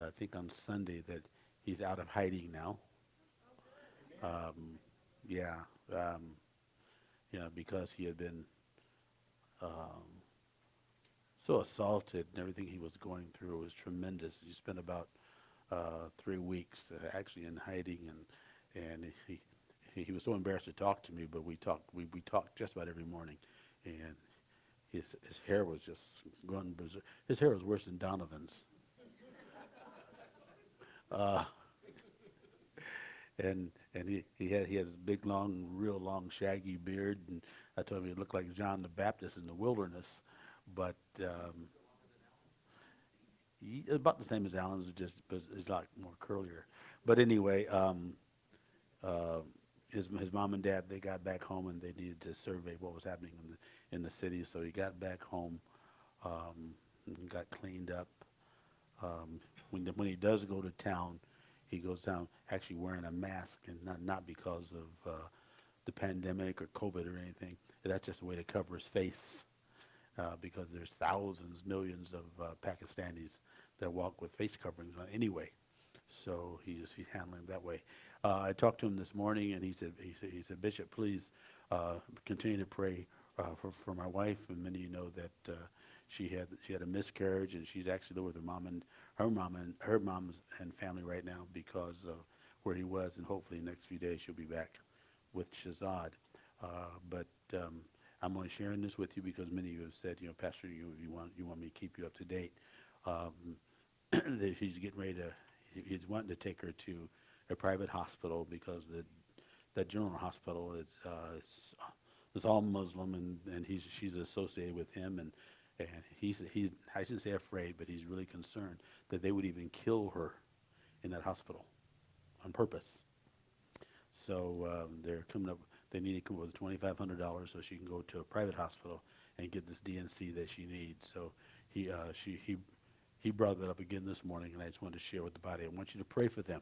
I think on Sunday that he's out of hiding now. Um, yeah, um, know, because he had been um, so assaulted and everything he was going through was tremendous. He spent about uh, three weeks uh, actually in hiding, and and he, he he was so embarrassed to talk to me, but we talked we, we talked just about every morning, and his his hair was just going berserk. His hair was worse than Donovan's. Uh, and and he, he had he has big long real long shaggy beard and I told him he looked like John the Baptist in the wilderness, but um, he, about the same as Alan's, just but it's lot more curlier. But anyway, um, uh, his his mom and dad they got back home and they needed to survey what was happening in the in the city, so he got back home, um, and got cleaned up. Um, when the, when he does go to town, he goes down actually wearing a mask, and not not because of uh, the pandemic or COVID or anything. That's just a way to cover his face, uh, because there's thousands, millions of uh, Pakistanis that walk with face coverings on anyway. So he's he's handling it that way. Uh, I talked to him this morning, and he said he said he said Bishop, please uh, continue to pray uh, for for my wife, and many of you know that. Uh, she had she had a miscarriage, and she's actually living with her mom and her mom and her mom's and family right now because of where he was, and hopefully the next few days she'll be back with Shazad. Uh, but um, I'm only sharing this with you because many of you have said, you know, Pastor, you, you want you want me to keep you up to date. Um, that he's getting ready to, he's wanting to take her to a private hospital because the that general hospital is uh, all Muslim and, and he's she's associated with him and and he's he's I shouldn't say afraid, but he's really concerned that they would even kill her in that hospital on purpose. So um, they're coming up. They need to come up with twenty five hundred dollars so she can go to a private hospital and get this D&C that she needs. So he uh, she he he brought that up again this morning, and I just wanted to share with the body. I want you to pray for them.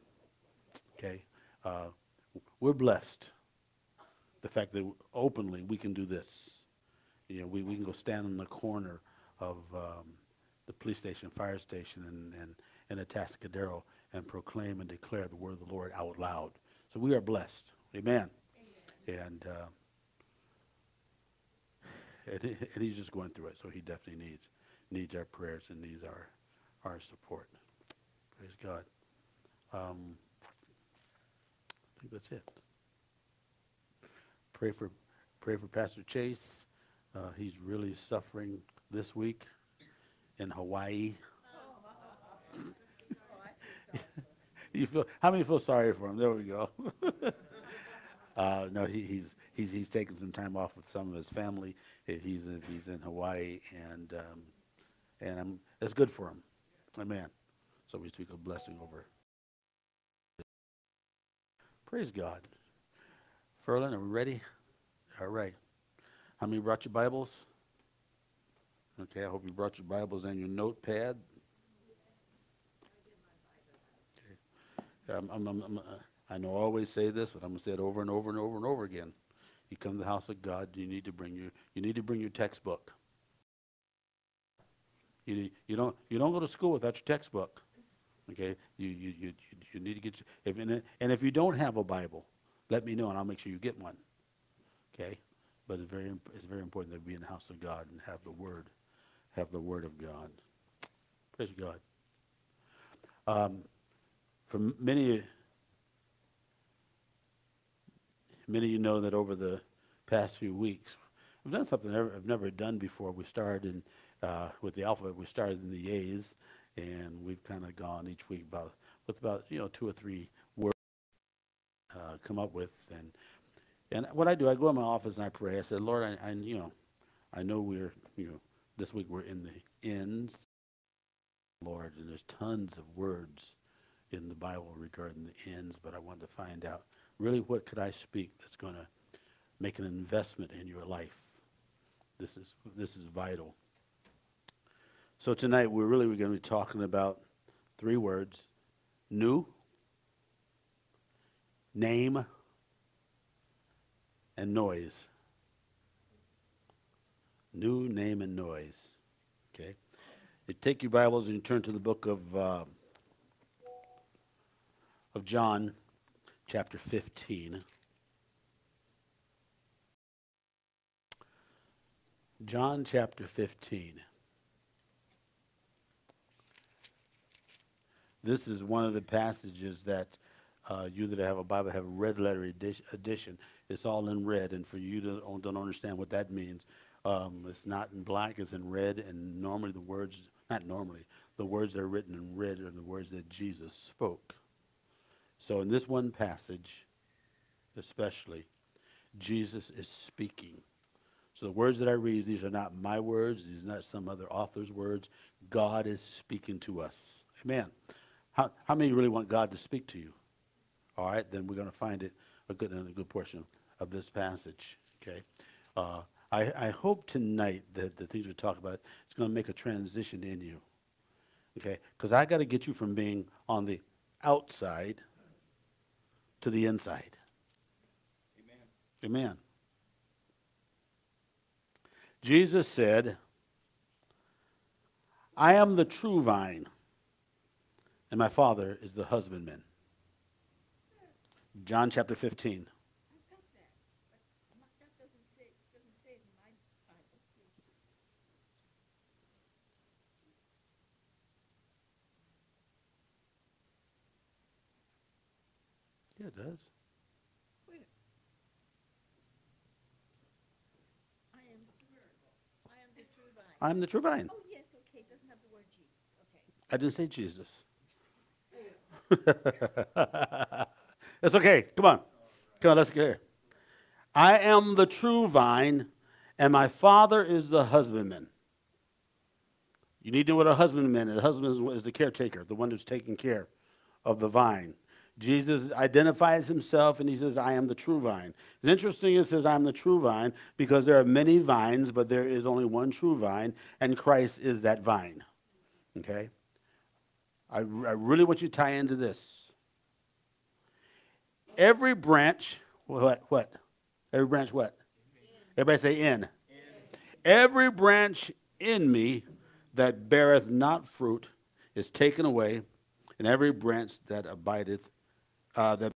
Okay, uh, we're blessed. The fact that openly we can do this. You know, we, we can go stand in the corner of um, the police station, fire station, and, and, and Atascadero and proclaim and declare the word of the Lord out loud. So we are blessed. Amen. Amen. And, uh, and, and he's just going through it, so he definitely needs needs our prayers and needs our our support. Praise God. Um, I think that's it. Pray for pray for Pastor Chase. Uh, he's really suffering this week in Hawaii. you feel how many feel sorry for him? There we go. uh, no, he, he's he's he's taking some time off with some of his family. He's in, he's in Hawaii, and um, and I'm, it's good for him. Amen. So we speak a blessing over. Praise God. Ferlin, are we ready? All right. How many brought your Bibles? Okay, I hope you brought your Bibles and your notepad. Okay. I'm, I'm, I'm, uh, I know I always say this, but I'm going to say it over and over and over and over again. You come to the house of God, you need to bring your, you need to bring your textbook. You, you, don't, you don't go to school without your textbook. Okay? You, you, you, you need to get, your, if, and if you don't have a Bible, let me know and I'll make sure you get one. Okay? But it's very, it's very important that we be in the house of God and have the Word, have the Word of God. Praise God. Um, for many, many of you know that over the past few weeks, I've done something I've never done before. We started in uh, with the alphabet, we started in the A's, and we've kind of gone each week about with about you know two or three words uh, come up with, and and what I do, I go in my office and I pray. I said, Lord, I, I you know, I know we're you know this week we're in the N's, Lord, and there's tons of words in the Bible regarding the N's, but I wanted to find out really what could I speak that's going to make an investment in your life. This is this is vital. So tonight we're really we're going to be talking about three words: new, name, and noise. New name and noise. Okay. You take your Bibles and you turn to the book of uh, of John, chapter 15. John chapter 15. This is one of the passages that uh, you that have a Bible have a red letter edition. It's all in red, and for you to don't understand what that means, um, it's not in black; it's in red. And normally the words, not normally, the words that are written in red are the words that Jesus spoke. So in this one passage, especially, Jesus is speaking. So the words that I read, these are not my words. These are not some other author's words. God is speaking to us. Amen. How, how many really want God to speak to you? All right, then we're going to find it a good a good portion of this passage. Okay. Uh, I, I hope tonight that the things we talk about is going to make a transition in you. Okay, because I got to get you from being on the outside to the inside. Amen. Amen. Jesus said, I am the true vine and my Father is the husbandman. John chapter 15. Yeah, it does. Wait. I am I am the true vine. I'm the true vine. Oh, yes, okay, it doesn't have the word Jesus, okay. I didn't say Jesus. it's okay. Come on. Come on, let's get here. I am the true vine, and my father is the husbandman. You need to know what a husbandman is. A husbandman is the caretaker, the one who's taking care of the vine. Jesus identifies himself and he says, I am the true vine. It's interesting, it says, I am the true vine because there are many vines, but there is only one true vine, and Christ is that vine. Okay? I, I really want you to tie into this. Every branch, what, what? Every branch, what? Everybody say in. in. Every branch in me that beareth not fruit is taken away, and every branch that abideth, uh, that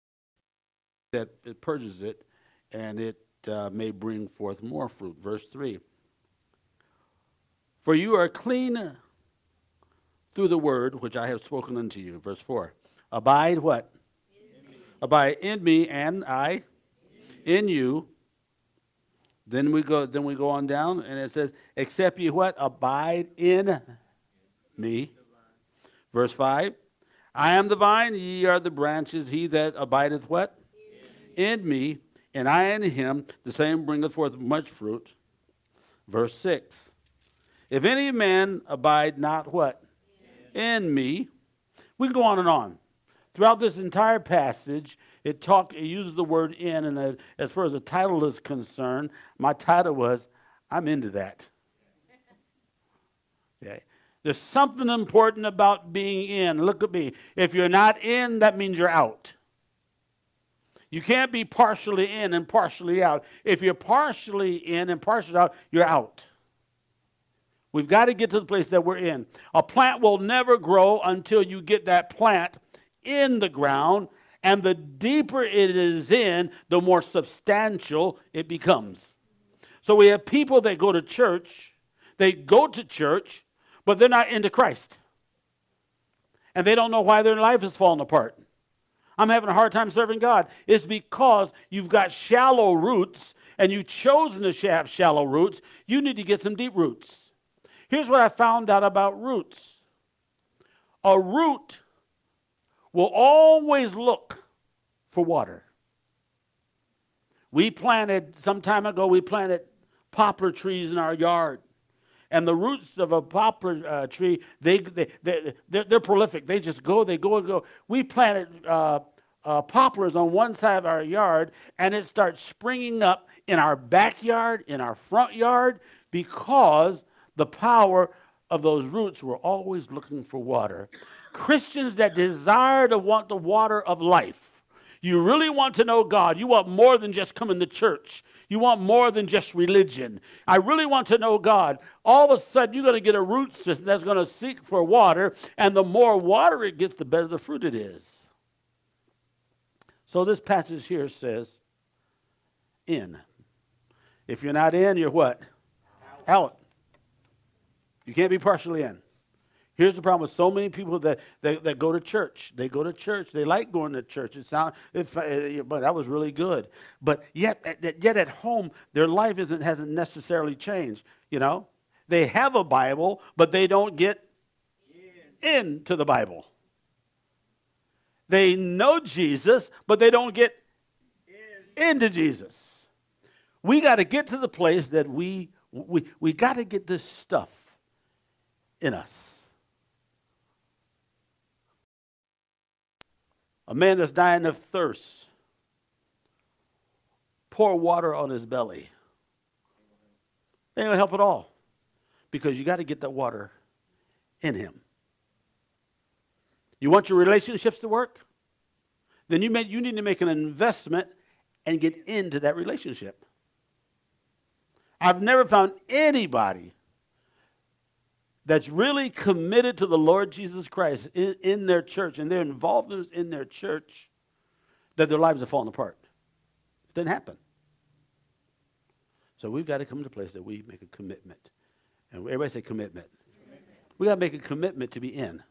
that it purges it, and it uh, may bring forth more fruit. Verse three. For you are clean through the word which I have spoken unto you. Verse 4. Abide what? In Abide in me and I in you. Then we go then we go on down and it says, except you what? Abide in me. Verse 5. I am the vine, ye are the branches, he that abideth what? In, me, and I in him, the same bringeth forth much fruit. Verse 6. If any man abide not what? in me. We can go on and on. Throughout this entire passage, it talk it uses the word in, and uh, as far as the title is concerned, my title was "I'm into that." Okay. There's something important about being in. Look at me. If you're not in, that means you're out. You can't be partially in and partially out. If you're partially in and partially out, you're out. We've got to get to the place that we're in. A plant will never grow until you get that plant in the ground, and the deeper it is in, the more substantial it becomes. So we have people that go to church, they go to church, but they're not into Christ. And they don't know why their life is falling apart. I'm having a hard time serving God. It's because you've got shallow roots and you've chosen to have shallow roots. You need to get some deep roots. Here's what I found out about roots a root will always look for water. We planted, some time ago, we planted poplar trees in our yard. And the roots of a poplar uh, tree, they, they, they, they're, they're, prolific. They just go, they go and go. We planted uh, uh, poplars on one side of our yard, and it starts springing up in our backyard, in our front yard, because the power of those roots were always looking for water. Christians that desire to want the water of life. You really want to know God. You want more than just coming to church. You want more than just religion. I really want to know God. All of a sudden, you're going to get a root system that's going to seek for water, and the more water it gets, the better the fruit it is. So this passage here says, in. If you're not in, you're what? Out. You can't be partially in. Here's the problem with so many people that, that, that go to church. They go to church. They like going to church. It sound, if, but that was really good. But yet, at, yet at home, their life isn't, hasn't necessarily changed. You know, they have a Bible, but they don't get in into the Bible. They know Jesus, but they don't get into Jesus. We got to get to the place that we we, we got to get this stuff in us. A man that's dying of thirst, pour water on his belly. They don't help at all because you got to get that water in him. You want your relationships to work? Then you, may, you need to make an investment and get into that relationship. I've never found anybody that's really committed to the Lord Jesus Christ in, in their church and they're involved in their church that their lives have fallen apart. It didn't happen. So we've got to come to a place that we make a commitment. And everybody say commitment. commitment. We got to make a commitment to be in.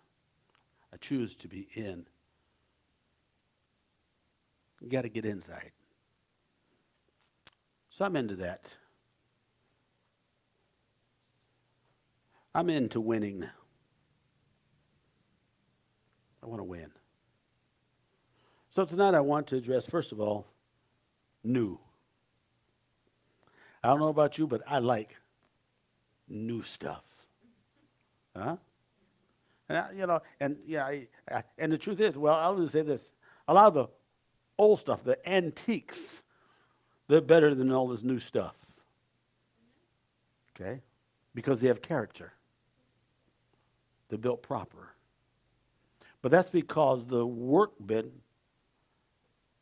I choose to be in. You got to get inside. So I'm into that. I'm into winning. Now. I want to win. So tonight I want to address, first of all, new. I don't know about you, but I like new stuff. Huh? And I, you know, and yeah, I, I, and the truth is, well, I'll just say this: a lot of the old stuff, the antiques, they're better than all this new stuff. Okay, because they have character. They're built proper. But that's because the workman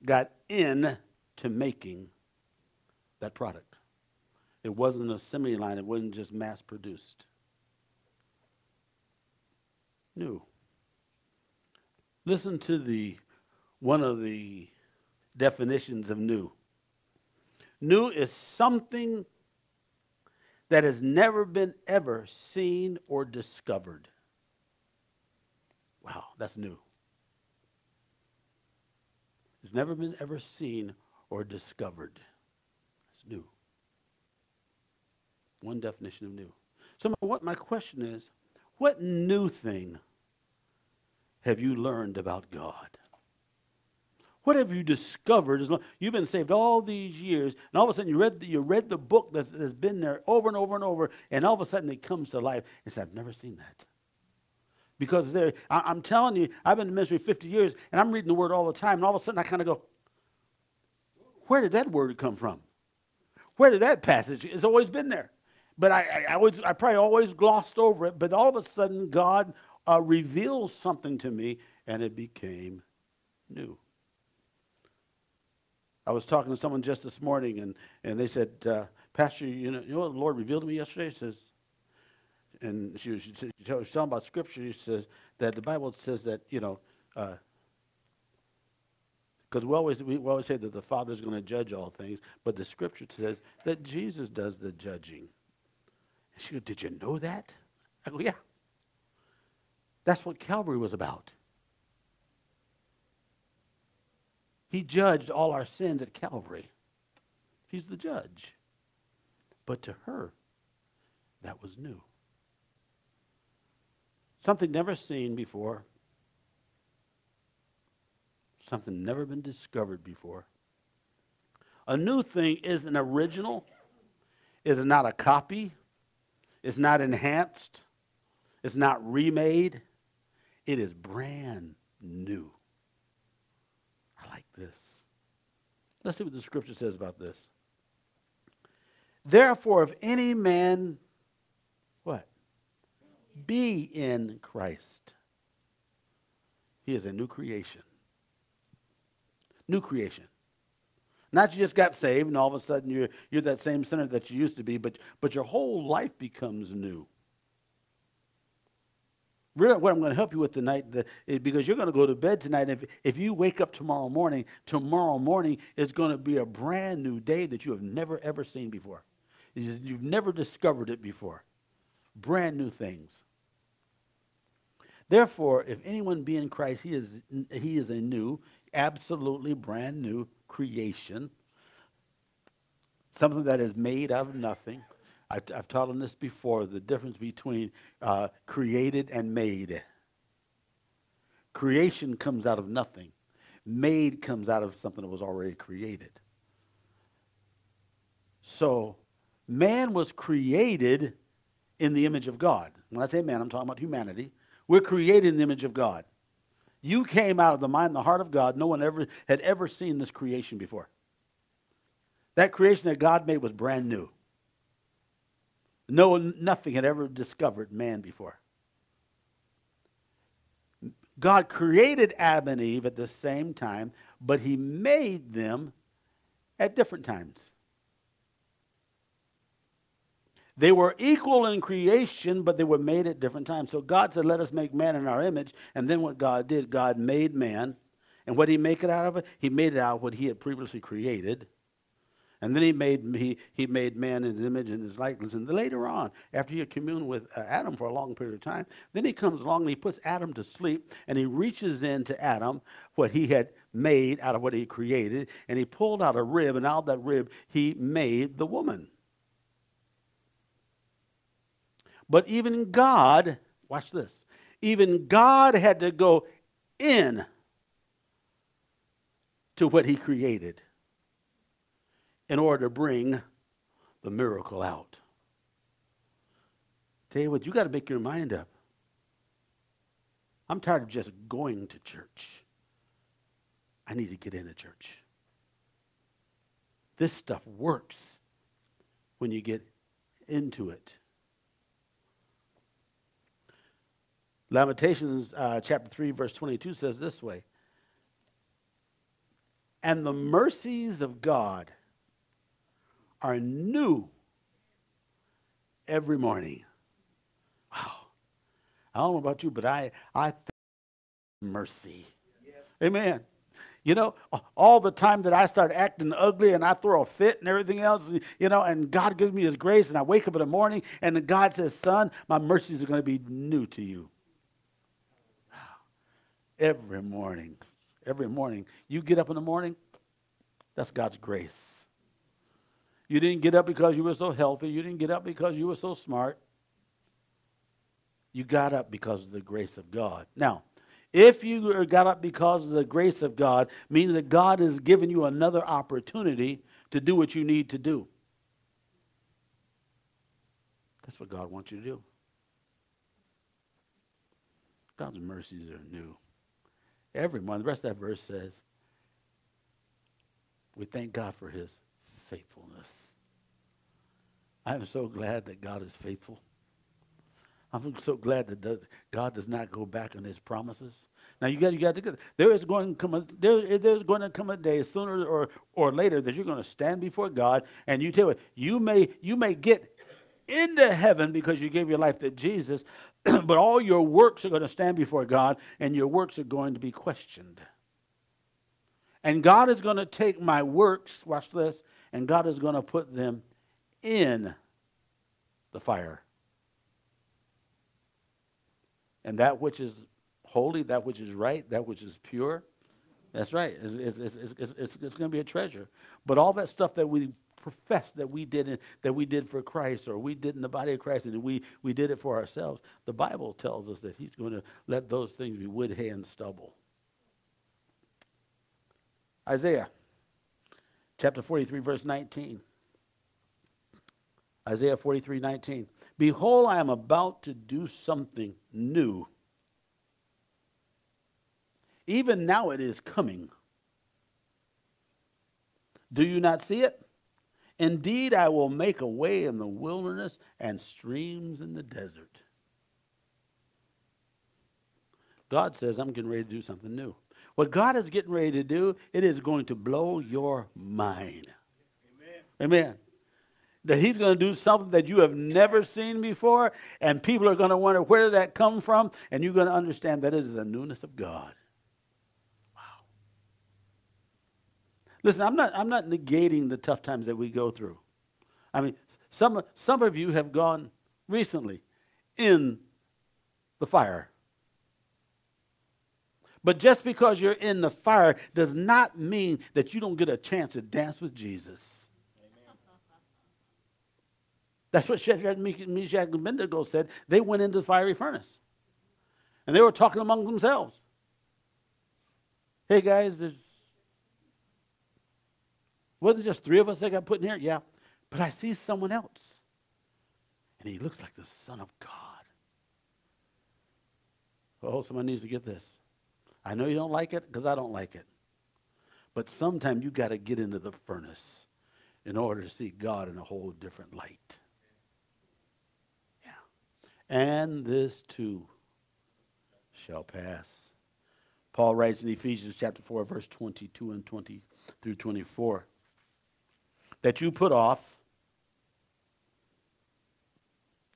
got in to making that product. It wasn't an assembly line, it wasn't just mass produced. New. Listen to the one of the definitions of new. New is something that has never been ever seen or discovered. Wow, that's new. It's never been ever seen or discovered. It's new. One definition of new. So, what my question is what new thing have you learned about God? What have you discovered? You've been saved all these years, and all of a sudden you read the, you read the book that's, been there over and over and over, and all of a sudden it comes to life and I've never seen that. Because I, am telling you, I've been in ministry 50 years and I'm reading the word all the time, and all of a sudden I kind of go, where did that word come from? Where did that passage? It's always been there. But I, I, I, always, I probably always glossed over it, but all of a sudden God uh, reveals something to me and it became new. I was talking to someone just this morning and, and they said, uh, Pastor, you know, you know what the Lord revealed to me yesterday? He says, and she was, she was talking about scripture. She says that the Bible says that you know, because uh, we always we always say that the Father is going to judge all things, but the scripture says that Jesus does the judging. And she goes, "Did you know that?" I go, "Yeah." That's what Calvary was about. He judged all our sins at Calvary. He's the judge. But to her, that was new. Something never seen before. Something never been discovered before. A new thing is an original, is not a copy, it's not enhanced, it's not remade. It is brand new. I like this. Let's see what the scripture says about this. Therefore, if any man be in Christ. He is a new creation. New creation. Not you just got saved and all of a sudden you're, you're that same sinner that you used to be, but, but your whole life becomes new. really what I'm going to help you with tonight, the, because you're going to go to bed tonight. If, if you wake up tomorrow morning, tomorrow morning is going to be a brand new day that you have never, ever seen before. You've never discovered it before. Brand new things. Therefore, if anyone be in Christ, he is, he is a new, absolutely brand new creation, something that is made out of nothing. I've, I've taught on this before the difference between uh, created and made. Creation comes out of nothing, made comes out of something that was already created. So, man was created in the image of God. When I say man, I'm talking about humanity. We're created in the image of God. You came out of the mind and the heart of God. No one ever had ever seen this creation before. That creation that God made was brand new. No, nothing had ever discovered man before. God created Adam and Eve at the same time, but he made them at different times. They were equal in creation, but they were made at different times. So God said, Let us make man in our image. And then what God did, God made man. And what did he make it out of? It? He made it out what he had previously created. And then he made, he, he made man in his image and his likeness. And later on, after he had communed with uh, Adam for a long period of time, then he comes along and he puts Adam to sleep and he reaches into Adam what he had made out of what he created. And he pulled out a rib, and out of that rib, he made the woman. But even God, watch this, even God had to go in to what he created in order to bring the miracle out. Tell you what, you got to make your mind up. I'm tired of just going to church. I need to get into church. This stuff works when you get into it. Lamentations uh, chapter 3, verse 22 says this way And the mercies of God are new every morning. Wow. I don't know about you, but I, I thank mercy. Yes. Amen. You know, all the time that I start acting ugly and I throw a fit and everything else, you know, and God gives me His grace, and I wake up in the morning and God says, Son, my mercies are going to be new to you. Every morning. Every morning. You get up in the morning, that's God's grace. You didn't get up because you were so healthy. You didn't get up because you were so smart. You got up because of the grace of God. Now, if you got up because of the grace of God, means that God has given you another opportunity to do what you need to do. That's what God wants you to do. God's mercies are new every morning. The rest of that verse says, we thank God for his faithfulness. I am so glad that God is faithful. I'm so glad that God does not go back on his promises. Now you got you got to get there is going to come a, there, there's going to come a day sooner or or later that you're going to stand before God and you tell it you may you may get into heaven because you gave your life to Jesus, but all your works are going to stand before God and your works are going to be questioned. And God is going to take my works, watch this, and God is going to put them in the fire. And that which is holy, that which is right, that which is pure, that's right. It's, it's, it's, it's, going to be a treasure. But all that stuff that we profess that we did that we did for Christ or we did in the body of Christ and we, we did it for ourselves, the Bible tells us that He's going to let those things be wood, hay, and stubble. Isaiah chapter 43, verse 19. Isaiah 43, 19. Behold, I am about to do something new. Even now it is coming. Do you not see it? Indeed, I will make a way in the wilderness and streams in the desert. God says, I'm getting ready to do something new. What God is getting ready to do, it is going to blow your mind. Amen. Amen. that he's going to do something that you have never seen before, and people are going to wonder where did that come from, and you're going to understand that it is the newness of God. Listen, I'm not, I'm not negating the tough times that we go through. I mean, some, some of you have gone recently in the fire. But just because you're in the fire does not mean that you don't get a chance to dance with Jesus. That's what Shadrach, Meshach, and Abednego said. They went into the fiery furnace. And they were talking among themselves. Hey, guys, there's. Wasn't just three of us that got put in here? Yeah. But I see someone else. And he looks like the Son of God. Oh, someone needs to get this. I know you don't like it because I don't like it. But sometimes you got to get into the furnace in order to see God in a whole different light. Yeah. And this too shall pass. Paul writes in Ephesians chapter 4, verse 22 and 20 through 24 that you put off.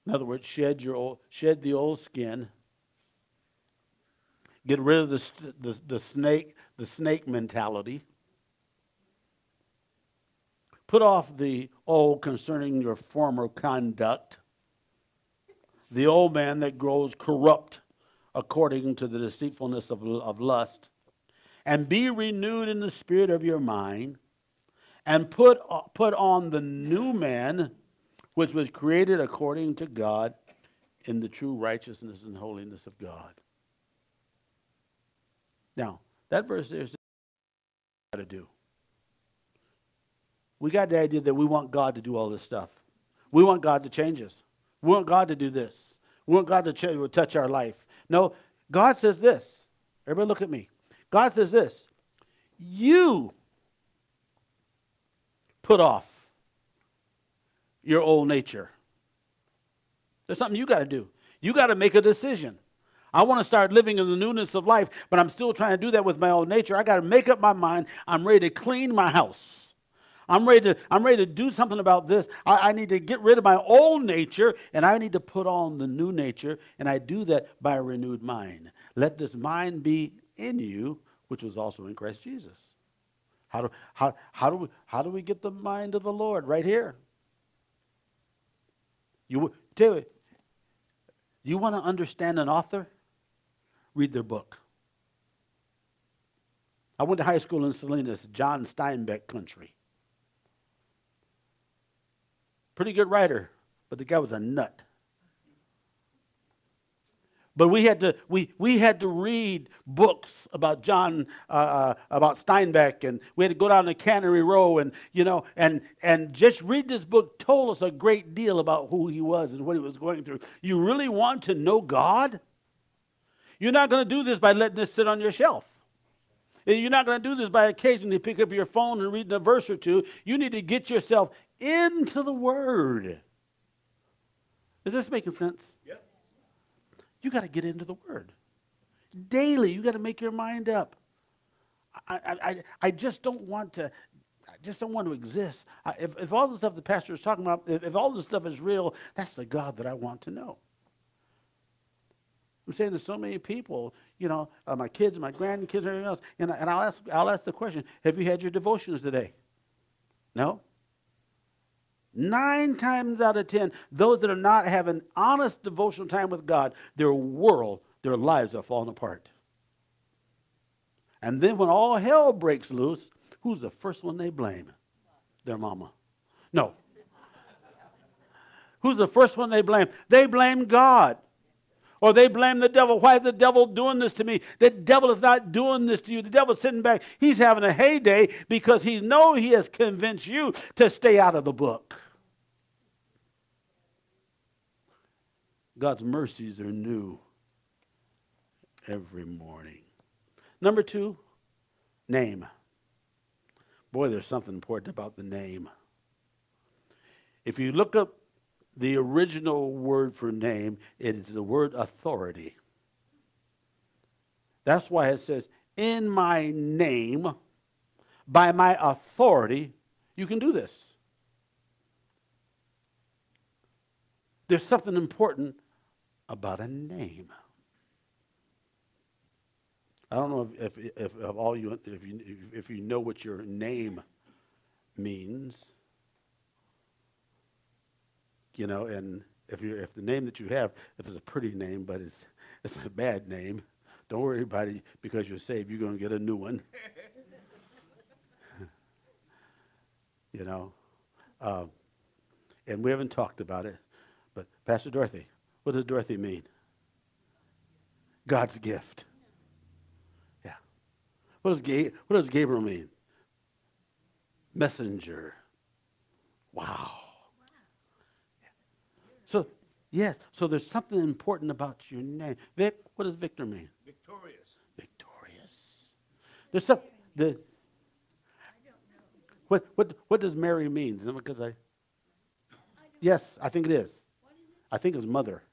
In other words, shed, your old, shed the old skin Get rid of the, the, the, snake, the snake mentality. Put off the old concerning your former conduct. The old man that grows corrupt according to the deceitfulness of, of lust. And be renewed in the spirit of your mind. And put, uh, put on the new man, which was created according to God in the true righteousness and holiness of God. Now, that verse there's got to do. We got the idea that we want God to do all this stuff. We want God to change us. We want God to do this. We want God to ch- touch our life. No, God says this. Everybody look at me. God says this. You put off your old nature. There's something you got to do. You got to make a decision. I want to start living in the newness of life, but I'm still trying to do that with my old nature. I got to make up my mind. I'm ready to clean my house. I'm ready to, I'm ready to do something about this. I, I need to get rid of my old nature and I need to put on the new nature. And I do that by a renewed mind. Let this mind be in you, which was also in Christ Jesus. How do, how, how, do, we, how do we get the mind of the Lord? Right here. You, tell you, you want to understand an author? read their book. I went to high school in Salinas, John Steinbeck country. Pretty good writer, but the guy was a nut. But we had to, we, we had to read books about John, uh, uh, about Steinbeck, and we had to go down to Cannery Row, and, you know, and, and just read this book told us a great deal about who he was and what he was going through. You really want to know God? You're not going to do this by letting this sit on your shelf. And you're not going to do this by occasionally pick up your phone and reading a verse or two. You need to get yourself into the Word. Is this making sense? Yep. You got to get into the Word. Daily, you got to make your mind up. I, I, I just don't want to. I just don't want to exist. I, if, if all the stuff the pastor is talking about, if, if all this stuff is real, that's the God that I want to know. I'm saying to so many people, you know, uh, my kids, my grandkids, and everything else, and, and I'll, ask, I'll ask the question Have you had your devotions today? No? Nine times out of ten, those that are not having honest devotional time with God, their world, their lives are falling apart. And then when all hell breaks loose, who's the first one they blame? Their mama. No. who's the first one they blame? They blame God. Or they blame the devil. Why is the devil doing this to me? The devil is not doing this to you. The devil's sitting back. He's having a heyday because he knows he has convinced you to stay out of the book. God's mercies are new every morning. Number two, name. Boy, there's something important about the name. If you look up the original word for name, it is the word authority. That's why it says, in my name, by my authority, you can do this. there's something important about a name. I don't know if, if, if, of all you, if you, if you know what your name means. You know, and if you if the name that you have, if it's a pretty name, but it's it's a bad name, don't worry about it because you're saved. You're going to get a new one. you know, um, and we haven't talked about it, but Pastor Dorothy, what does Dorothy mean? God's gift. Yeah. What does, Ga- what does Gabriel mean? Messenger. Wow. So, yes, so there's something important about your name. Vic, what does Victor mean? Victorious. Victorious. There's some, the, what, what, what does Mary mean? Is it because I, I yes, I think it is. I think it's mother.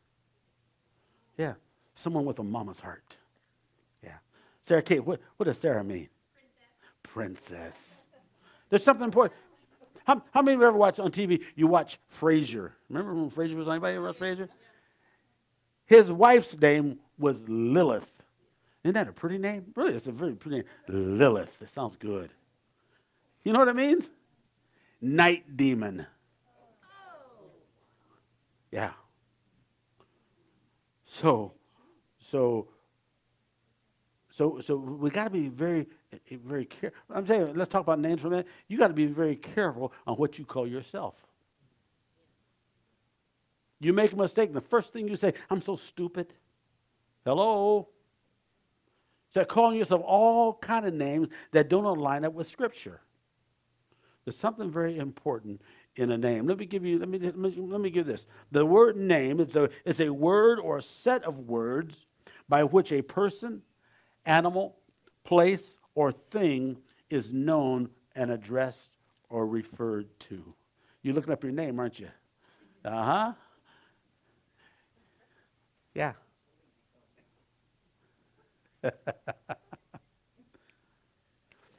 Yeah, someone with a mama's heart. Yeah. Sarah Kate, what, what does Sarah mean? Princess. Princess. There's something important. How, how many of you ever watch on TV? You watch Frasier. Remember when Frasier was on? Anybody ever watch Frasier? His wife's name was Lilith. Isn't that a pretty name? Really, it's a very pretty name. Lilith. It sounds good. You know what it means? Night demon. Yeah. So, so, so, so we got to be very, very careful. I'm saying, let's talk about names for a minute. You got to be very careful on what you call yourself. You make a mistake, the first thing you say, I'm so stupid. Hello? Start calling yourself all kind of names that don't line up with Scripture. There's something very important in a name. Let me give you, let me, let me, let me give this. The word name is a, is a word or a set of words by which a person, animal, place, or thing is known and addressed or referred to. You're looking up your name, aren't you? Uh huh. Yeah.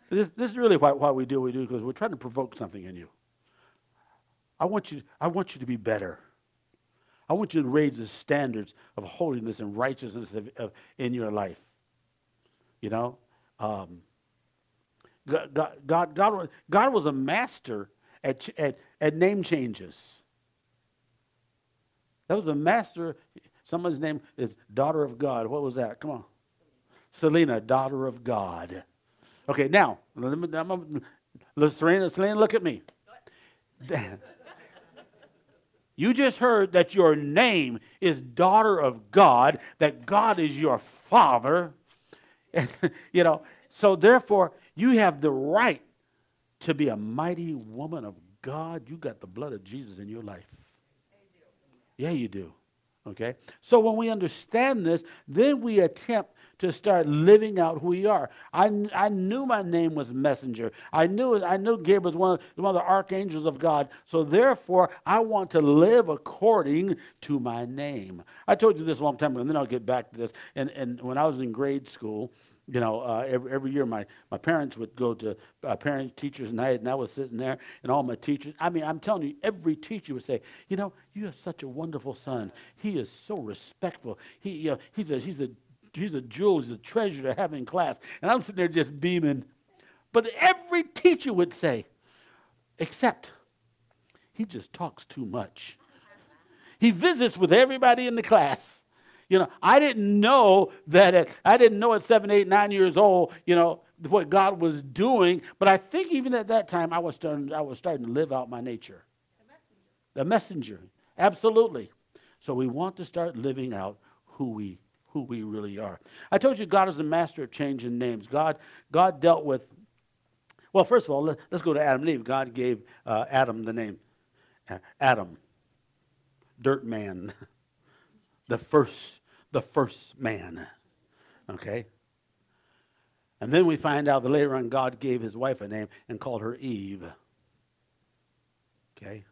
this, this is really why, why we do what we do because we're trying to provoke something in you. I want you, I want you to be better. I want you to raise the standards of holiness and righteousness of, of, in your life. You know, um, God, God, God, God was a master at, at, at name changes. That was a master. Someone's name is daughter of God. What was that? Come on. Selena, daughter of God. Okay, now, let me, I'm, Selena, Selena, look at me. You just heard that your name is daughter of God, that God is your father. you know, so therefore, you have the right to be a mighty woman of God. You got the blood of Jesus in your life. Yeah, you do. Okay? So when we understand this, then we attempt to start living out who we are. I, I knew my name was messenger. I knew I knew Gabriel was one of, one of the archangels of God. So therefore, I want to live according to my name. I told you this a long time ago, and then I'll get back to this. And, and when I was in grade school, you know, uh, every, every year my, my parents would go to uh, parent teachers night, and I was sitting there, and all my teachers, I mean, I'm telling you, every teacher would say, you know, you have such a wonderful son. He is so respectful. He, you know, he's a, he's a he's a jewel, he's a treasure to have in class. And I'm sitting there just beaming. But every teacher would say, except he just talks too much. He visits with everybody in the class. You know, I didn't know that at, I didn't know at seven, eight, nine years old, you know, what God was doing. But I think even at that time, I was starting, I was starting to live out my nature. The messenger. messenger. Absolutely. So we want to start living out who we who we really are. I told you God is the master of changing names. God, God dealt with, well, first of all, let, us go to Adam and Eve. God gave uh, Adam the name uh, Adam, dirt man, the first, the first man. Okay? And then we find out that later on God gave his wife a name and called her Eve. Okay?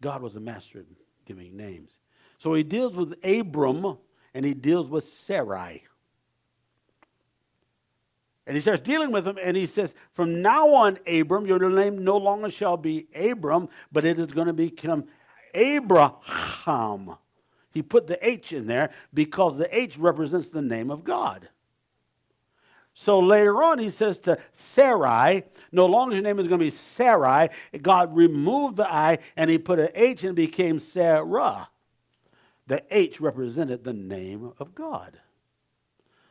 God was a master of giving names. So he deals with Abram and he deals with Sarai. And he starts dealing with him, and he says, From now on, Abram, your name no longer shall be Abram, but it is going to become Abraham. He put the H in there because the H represents the name of God. So later on, he says to Sarai, no longer your name is going to be Sarai. God removed the I and he put an H and became Sarah. The H represented the name of God.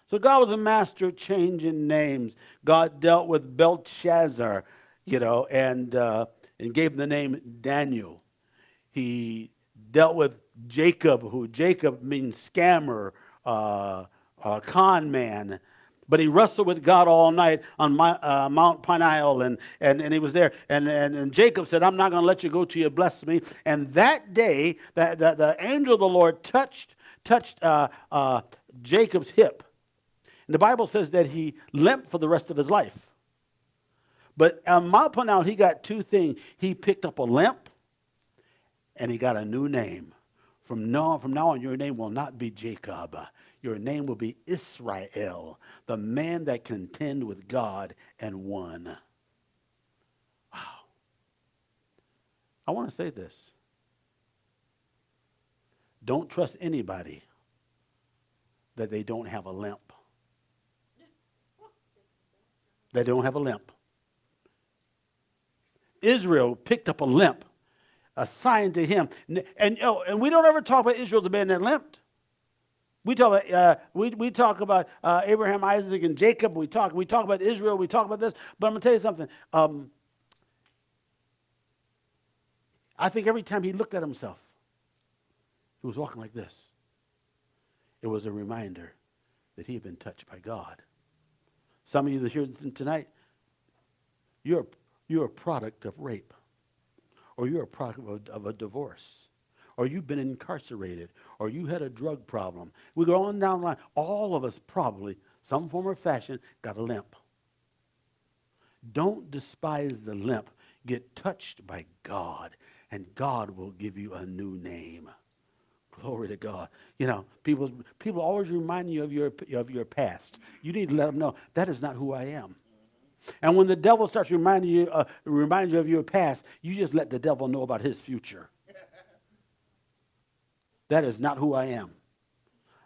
So God was a master of changing names. God dealt with Belshazzar, you know, and, uh, and gave him the name Daniel. He dealt with Jacob, who Jacob means scammer, uh, uh, con man. But he wrestled with God all night on my, uh, Mount Peniel, and, and, and he was there. And, and, and Jacob said, I'm not going to let you go till you bless me. And that day, the, the, the angel of the Lord touched, touched uh, uh, Jacob's hip. And the Bible says that he limped for the rest of his life. But on Mount Peniel, he got two things. He picked up a limp, and he got a new name. From now, from now on, your name will not be Jacob. Your name will be Israel, the man that contend with God and won. Wow. I want to say this. Don't trust anybody that they don't have a limp. They don't have a limp. Israel picked up a limp assigned to him. And, and, oh, and we don't ever talk about Israel the man that limped. We talk about, uh, we, we talk about uh, Abraham, Isaac, and Jacob. We talk, we talk about Israel. We talk about this. But I'm going to tell you something. Um, I think every time he looked at himself, he was walking like this. It was a reminder that he had been touched by God. Some of you that here tonight, you're, you're a product of rape, or you're a product of a, of a divorce, or you've been incarcerated, or you had a drug problem. We go on down the line. All of us probably, some form or fashion, got a limp. Don't despise the limp. Get touched by God, and God will give you a new name. Glory to God. You know, people, people always remind you of your, of your past. You need to let them know that is not who I am. And when the devil starts reminding you, uh, you of your past, you just let the devil know about his future. That is not who I am.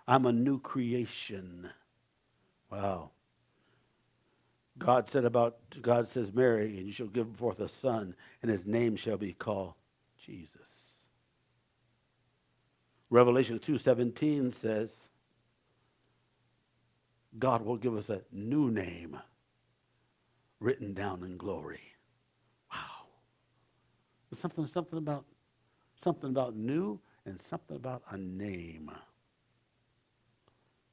I'm a new creation. Wow. God said about, God says, Mary, and you shall give forth a son, and his name shall be called Jesus. Revelation 2.17 says, God will give us a new name written down in glory. Wow. There's something, something about something about new and something about a name.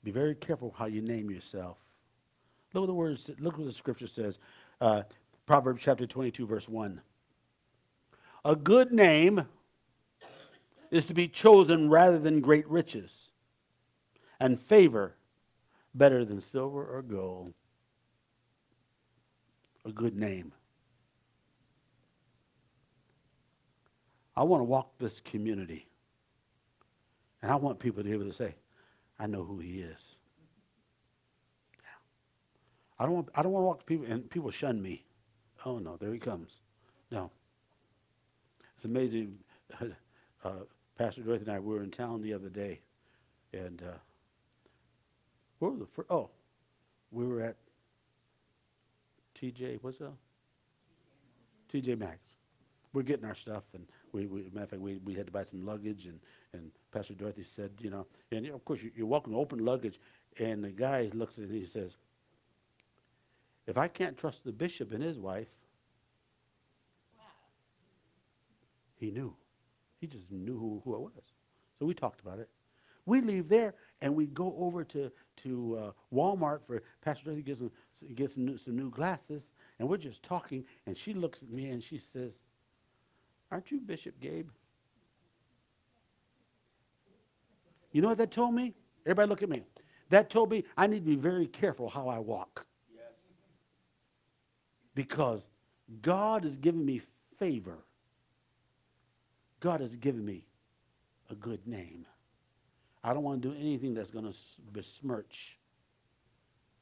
Be very careful how you name yourself. Look what the words. Look what the scripture says. Uh, Proverbs chapter 22, verse 1. A good name is to be chosen rather than great riches, and favor better than silver or gold. A good name. I want to walk this community and I want people to be able to say, I know who he is. Yeah. I don't want I don't want to walk to people and people shun me. Oh no, there he comes. No. It's amazing. Uh, Pastor Dorothy and I were in town the other day, and uh, where was the first? Oh, we were at TJ. What's that? TJ Maxx. We're getting our stuff, and we, we matter of fact, we, we had to buy some luggage, and and Pastor Dorothy said, you know, and of course you're welcome to open luggage. And the guy looks and he says, if I can't trust the bishop and his wife, wow. he knew. He just knew who, who it was. So we talked about it. We leave there and we go over to, to uh, Walmart for Pastor Dorothy gets, gets new, some new glasses. And we're just talking. And she looks at me and she says, Aren't you Bishop Gabe? You know what that told me? Everybody look at me. That told me I need to be very careful how I walk. Yes. Because God has given me favor. God has given me a good name. I don't want to do anything that's going to besmirch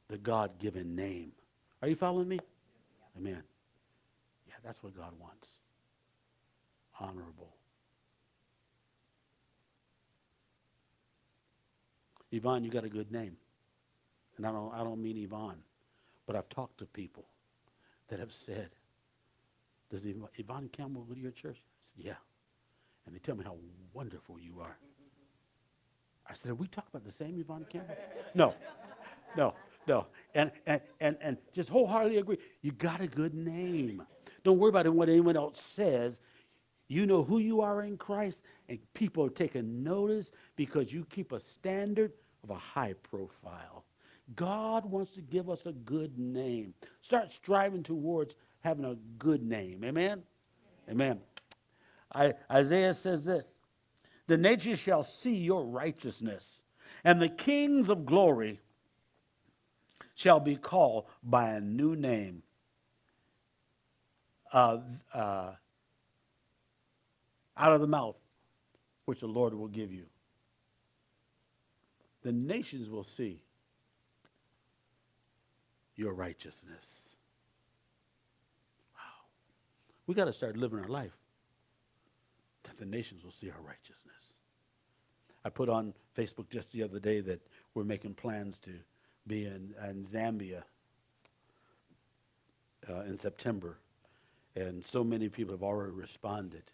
the God given name. Are you following me? Yeah. Amen. Yeah, that's what God wants. Honorable. Yvonne, you got a good name. And I don't, I don't mean Yvonne, but I've talked to people that have said, Does Yvonne Campbell go to your church? I said, Yeah. And they tell me how wonderful you are. I said, we talk about the same Yvonne Campbell? no, no, no. And, and, and, and just wholeheartedly agree. You got a good name. Don't worry about what anyone else says. You know who you are in Christ, and people are taking notice because you keep a standard of a high profile. God wants to give us a good name. Start striving towards having a good name. Amen? Amen. I, Isaiah says this The nations shall see your righteousness, and the kings of glory shall be called by a new name. Uh, uh, out of the mouth which the Lord will give you. The nations will see your righteousness. Wow. We got to start living our life that the nations will see our righteousness. I put on Facebook just the other day that we're making plans to be in, in Zambia uh, in September. And so many people have already responded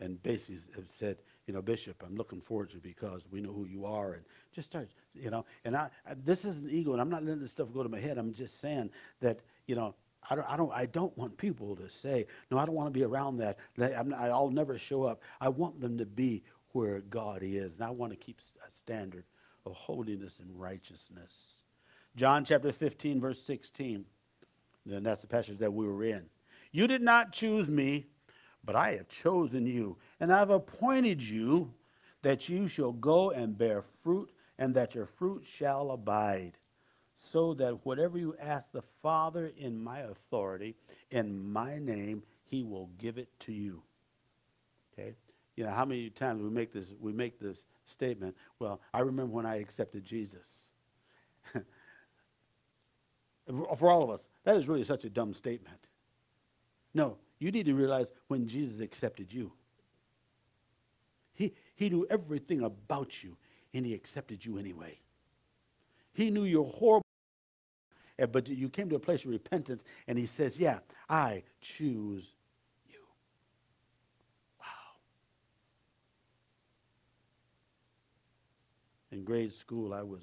and basically have said, you know, Bishop, I'm looking forward to it because we know who you are, and just start, you know. And I, I this is an ego, and I'm not letting this stuff go to my head. I'm just saying that, you know, I don't, I don't, I don't want people to say, no, I don't want to be around that. that I'm not, I'll never show up. I want them to be where God is, and I want to keep a standard of holiness and righteousness. John chapter 15, verse 16. Then that's the passage that we were in. You did not choose me, but I have chosen you, and I've appointed you that you shall go and bear fruit, and that your fruit shall abide, so that whatever you ask the Father in my authority, in my name, he will give it to you. Okay? You know, how many times we make this we make this statement? Well, I remember when I accepted Jesus. For all of us, that is really such a dumb statement. No, you need to realize when Jesus accepted you. He, he knew everything about you, and he accepted you anyway. He knew your horrible, but you came to a place of repentance, and he says, Yeah, I choose you. Wow. In grade school, I was,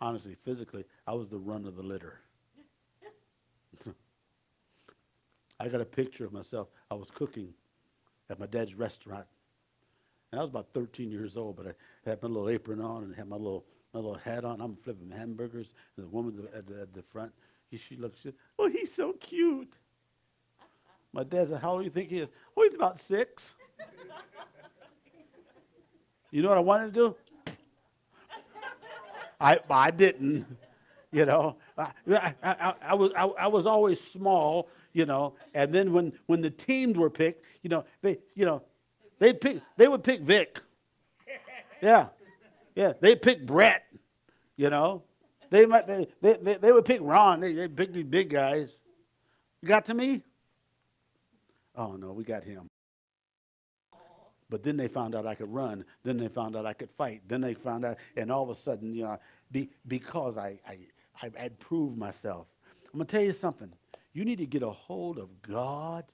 honestly, physically, I was the run of the litter. I got a picture of myself. I was cooking at my dad's restaurant. And I was about 13 years old, but I had my little apron on and had my little my little hat on. I'm flipping hamburgers, and the woman at the, at the front, he, she looks, she, said, oh, he's so cute. My dad said, how old do you think he is? Oh, he's about six. you know what I wanted to do? I, I didn't, you know. I, I, I, was, I, I was always small, you know. And then when, when the teams were picked, you know, they, you know, they'd pick, they would pick Vic. Yeah, yeah. They pick Brett, you know. They might, they, they, they, they would pick Ron. They, they pick these big guys. You got to me? Oh no, we got him. But then they found out I could run. Then they found out I could fight. Then they found out, and all of a sudden, you know, be, because I, I, I had proved myself. I'm going to tell you something. You need to get a hold of God.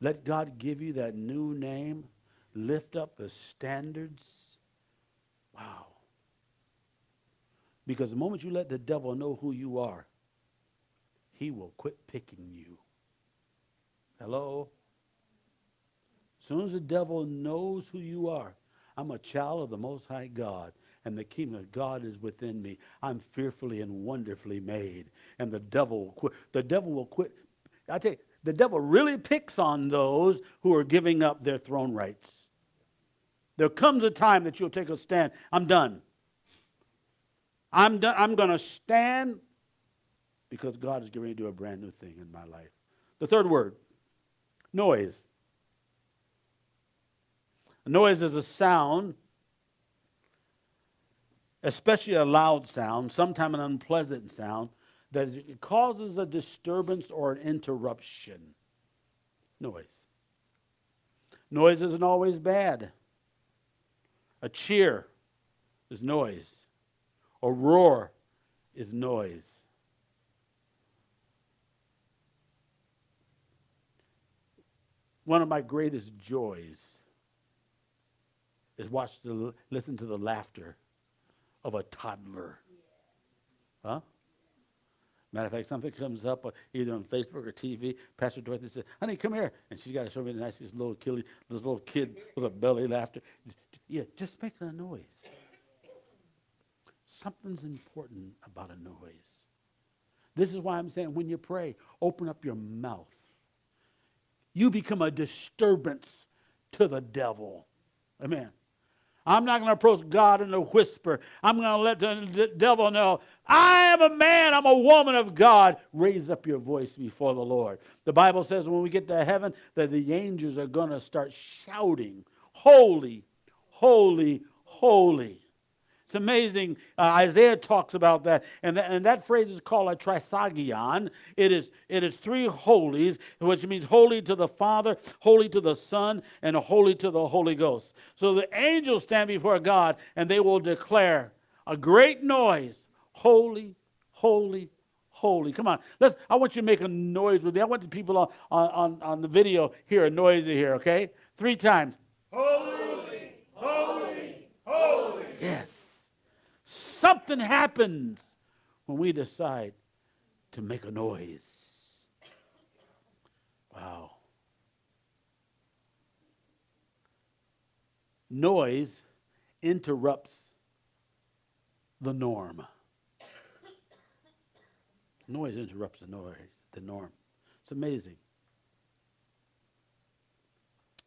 Let God give you that new name. Lift up the standards. Wow. Because the moment you let the devil know who you are, he will quit picking you. Hello? As soon as the devil knows who you are, I'm a child of the Most High God, and the kingdom of God is within me. I'm fearfully and wonderfully made, and the devil will quit. The devil will quit. I tell you, the devil really picks on those who are giving up their throne rights. There comes a time that you'll take a stand. I'm done. I'm done. I'm going to stand because God is going to do a brand new thing in my life. The third word, noise. A noise is a sound, especially a loud sound, sometimes an unpleasant sound, that causes a disturbance or an interruption. Noise. Noise isn't always bad. A cheer is noise. A roar is noise. One of my greatest joys is watch the listen to the laughter of a toddler. Huh? Matter of fact, something comes up uh, either on Facebook or TV. Pastor Dorothy says, "Honey, come here," and she's got to show me the nicest little this little kid with a belly laughter. Yeah, just make a noise. Something's important about a noise. This is why I'm saying when you pray, open up your mouth. You become a disturbance to the devil. Amen. I'm not going to approach God in a whisper. I'm going to let the devil know I am a man, I'm a woman of God. Raise up your voice before the Lord. The Bible says when we get to heaven that the angels are going to start shouting, Holy, holy, holy. It's amazing. Uh, Isaiah talks about that. And, that. and that phrase is called a trisagion. It is, it is three holies, which means holy to the Father, holy to the Son, and holy to the Holy Ghost. So the angels stand before God and they will declare a great noise Holy, holy, holy. Come on. Let's, I want you to make a noise with me. I want the people on, on, on the video hear a noise here, okay? Three times. Holy, holy, holy. Yes something happens when we decide to make a noise. Wow. Noise interrupts the norm. Noise interrupts the noise, the norm. It's amazing.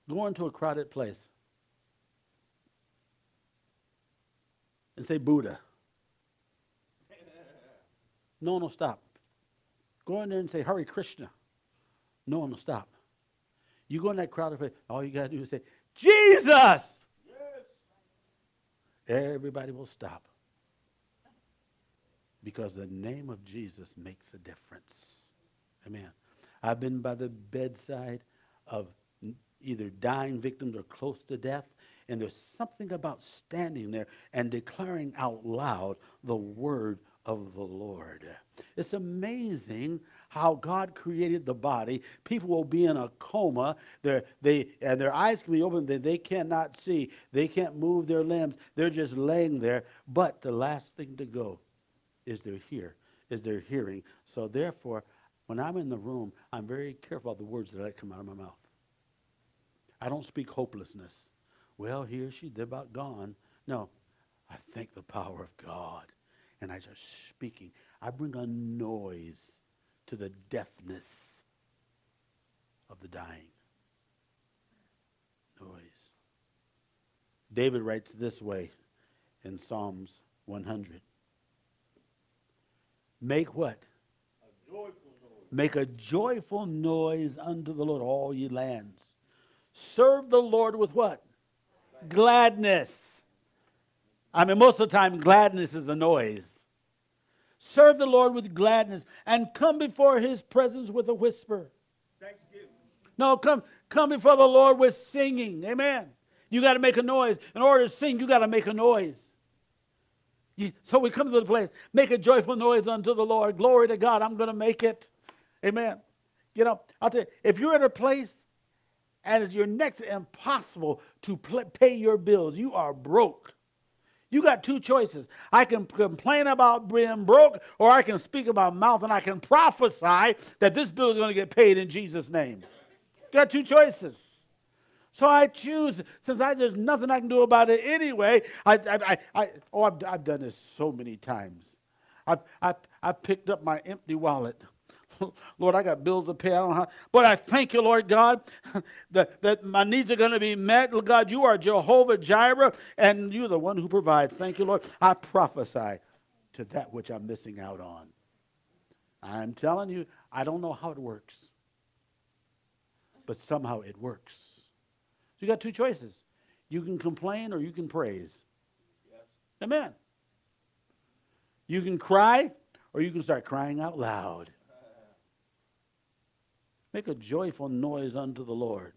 Go into a crowded place and say Buddha. No one will stop. Go in there and say, Hare Krishna. No one will stop. You go in that crowd, and all you got to do is say, Jesus! Yes. Everybody will stop. Because the name of Jesus makes a difference. Amen. I've been by the bedside of either dying victims or close to death, and there's something about standing there and declaring out loud the word of the Lord. It's amazing how God created the body. People will be in a coma, They're, they, and their eyes can be open, they, they cannot see, they can't move their limbs, they're just laying there. But the last thing to go is their hear, is their hearing. So therefore, when I'm in the room, I'm very careful of the words that I come out of my mouth. I don't speak hopelessness. Well, he or she, they're about gone. No, I thank the power of God and I start speaking. I bring a noise to the deafness of the dying. Noise. David writes this way in Psalms 100. Make what? Make a joyful noise unto the Lord, all ye lands. Serve the Lord with what? Gladness. I mean, most of the time, gladness is a noise. Serve the Lord with gladness and come before his presence with a whisper. Thanksgiving. No, come, come before the Lord with singing. Amen. You got to make a noise. In order to sing, you got to make a noise. You, so we come to the place, make a joyful noise unto the Lord. Glory to God. I'm going to make it. Amen. You know, I'll tell you, if you're at a place and it's your next impossible to pay your bills, you are broke. You got two choices. I can complain about being broke, or I can speak about mouth and I can prophesy that this bill is going to get paid in Jesus' name. You got two choices. So I choose, since I, there's nothing I can do about it anyway. I, I, I, I oh, I've, I've done this so many times. I've, I've, I've picked up my empty wallet Lord, I got bills to pay. I don't know how. But I thank you, Lord God, that, that my needs are going to be met. Lord God, you are Jehovah Jireh, and you're the one who provides. Thank you, Lord. I prophesy to that which I'm missing out on. I'm telling you, I don't know how it works, but somehow it works. So you got two choices. You can complain or you can praise. Yes. Amen. You can cry or you can start crying out loud. Make a joyful noise unto the Lord,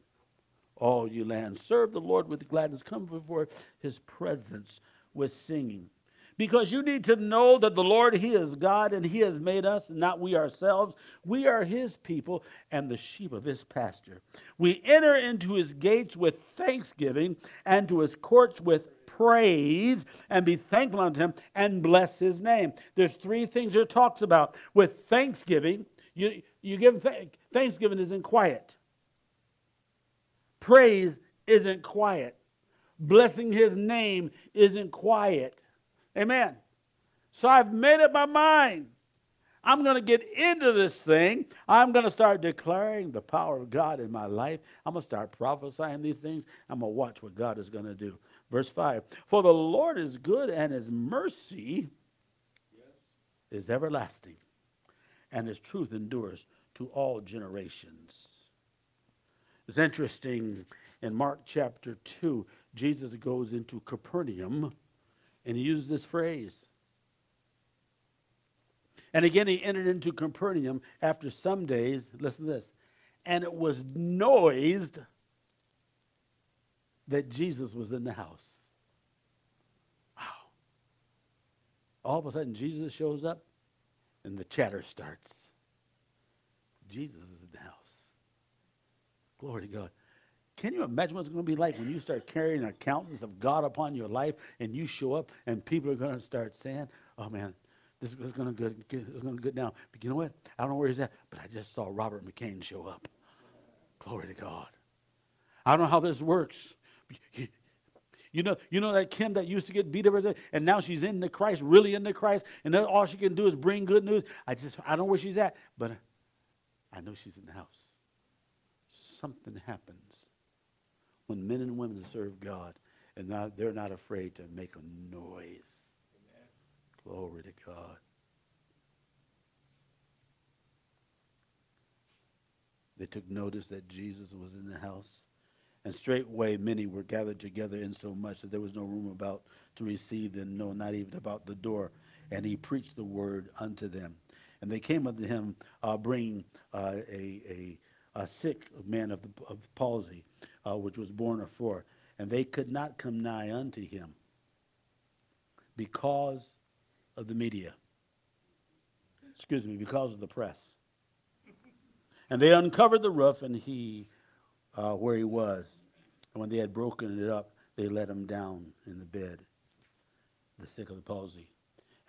all you lands. Serve the Lord with gladness. Come before his presence with singing. Because you need to know that the Lord, He is God and He has made us, not we ourselves. We are His people and the sheep of His pasture. We enter into His gates with thanksgiving and to His courts with praise and be thankful unto Him and bless His name. There's three things it talks about. With thanksgiving, you, you give th- thanksgiving isn't quiet. Praise isn't quiet. Blessing His name isn't quiet. Amen. So I've made up my mind. I'm going to get into this thing. I'm going to start declaring the power of God in my life. I'm going to start prophesying these things. I'm going to watch what God is going to do. Verse 5 For the Lord is good, and his mercy is everlasting, and his truth endures to all generations. It's interesting in Mark chapter 2, Jesus goes into Capernaum and he uses this phrase. And again, he entered into Capernaum after some days. Listen to this. And it was noised that Jesus was in the house. Wow. All of a sudden, Jesus shows up and the chatter starts. Jesus is in the house. Glory to God. Can you imagine what it's going to be like when you start carrying the countenance of God upon your life and you show up and people are going to start saying, oh man, this is going to go, is going to get down. But you know what? I don't know where he's at, but I just saw Robert McCain show up. Glory to God. I don't know how this works. Know, you know that Kim that used to get beat up every day, and now she's in the Christ, really in the Christ, and all she can do is bring good news. I just, I don't know where she's at, but I know she's in the house. Something happens when men and women serve God and not, they're not afraid to make a noise. Amen. Glory to God. They took notice that Jesus was in the house. And straightway many were gathered together in so much that there was no room about to receive them, no, not even about the door. And he preached the word unto them. And they came unto him, uh, bringing uh, a, a, a, sick man of, the, of palsy, uh, which was born four. And they could not come nigh unto him because of the media. Excuse me, because of the press. And they uncovered the roof, and he, uh, where he was. And when they had broken it up, they let him down in the bed, the sick of the palsy.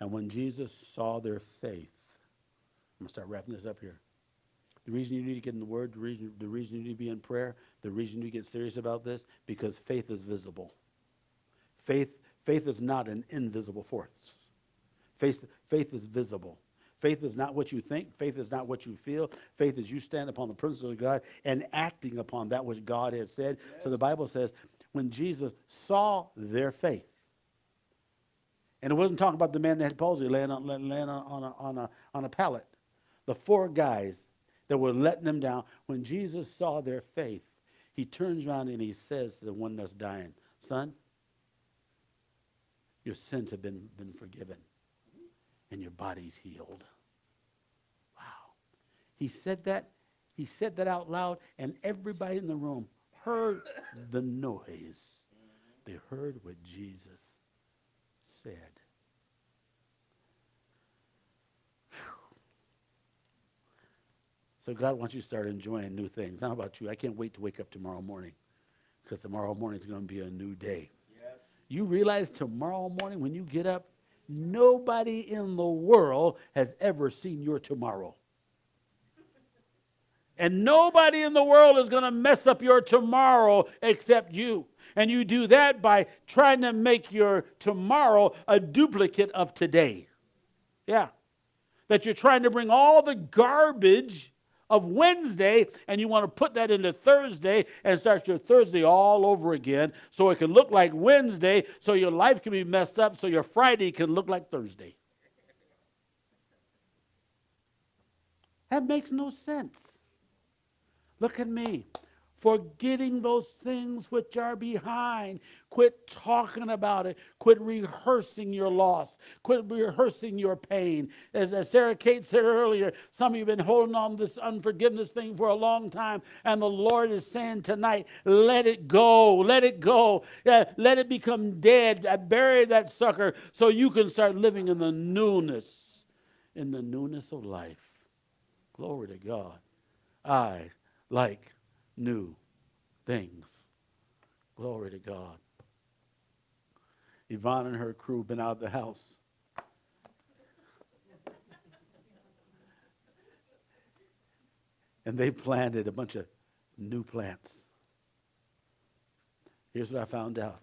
And when Jesus saw their faith, I'm going to start wrapping this up here. The reason you need to get in the Word, the reason, the reason you need to be in prayer, the reason you get serious about this, because faith is visible. Faith, faith is not an invisible force. Faith, faith is visible. Faith is not what you think. Faith is not what you feel. Faith is you stand upon the principles of God and acting upon that which God has said. Yes. So the Bible says, when Jesus saw their faith, and it wasn't talking about the man that had palsy laying on, laying on, on, a, on, a, on a pallet. The four guys that were letting them down. When Jesus saw their faith, he turns around and he says to the one that's dying, Son, your sins have been, been forgiven and your body's healed. He said that. He said that out loud, and everybody in the room heard the noise. They heard what Jesus said. So God wants you to start enjoying new things. How about you? I can't wait to wake up tomorrow morning because tomorrow morning is going to be a new day. Yes. You realize tomorrow morning when you get up, nobody in the world has ever seen your tomorrow. And nobody in the world is going to mess up your tomorrow except you. And you do that by trying to make your tomorrow a duplicate of today. Yeah. That you're trying to bring all the garbage of Wednesday and you want to put that into Thursday and start your Thursday all over again so it can look like Wednesday, so your life can be messed up, so your Friday can look like Thursday. That makes no sense. Look at me. forgetting those things which are behind. Quit talking about it. Quit rehearsing your loss. Quit rehearsing your pain. As, as Sarah Kate said earlier, some of you have been holding on this unforgiveness thing for a long time, and the Lord is saying tonight, let it go. Let it go. Yeah, let it become dead. Uh, Bury that sucker so you can start living in the newness, in the newness of life. Glory to God. I like new things. Glory to God. Yvonne and her crew been out of the house. And they planted a bunch of new plants. Here's what I found out.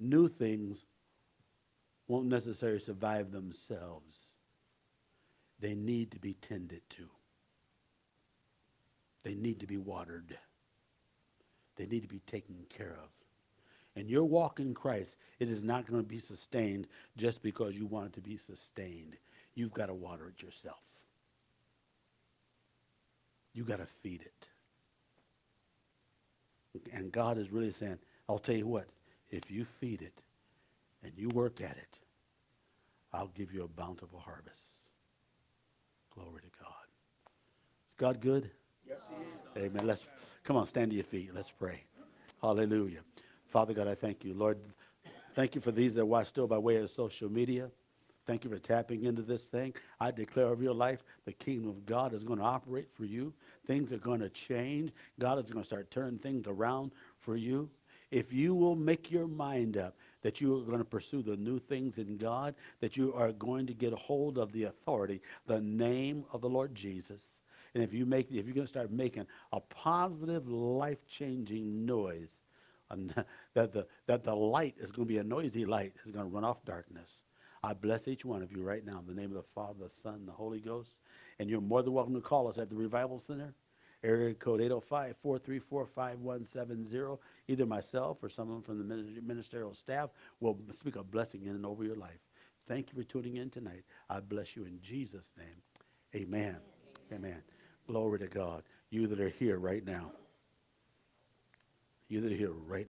New things won't necessarily survive themselves. They need to be tended to. They need to be watered. They need to be taken care of. And your walk in Christ, it is not going to be sustained just because you want it to be sustained. You've got to water it yourself. You've got to feed it. And God is really saying, I'll tell you what, if you feed it and you work at it, I'll give you a bountiful harvest. Glory to God. Is God good? Amen. Let's come on, stand to your feet. Let's pray. Hallelujah. Father God, I thank you. Lord, thank you for these that watch still by way of social media. Thank you for tapping into this thing. I declare over your life the kingdom of God is going to operate for you. Things are going to change. God is going to start turning things around for you. If you will make your mind up that you are going to pursue the new things in God, that you are going to get a hold of the authority, the name of the Lord Jesus. And if you make if you're going to start making a positive life-changing noise, and that the that the light is going to be a noisy light is going to run off darkness. I bless each one of you right now in the name of the Father, the Son, the Holy Ghost. And you're more than welcome to call us at the Revival Center, area code 805-434-5170. Either myself or someone from the ministerial staff will speak a blessing in and over your life. Thank you for tuning in tonight. I bless you in Jesus' name. Amen. Amen. Glory to God. You that are here right now. You that are here right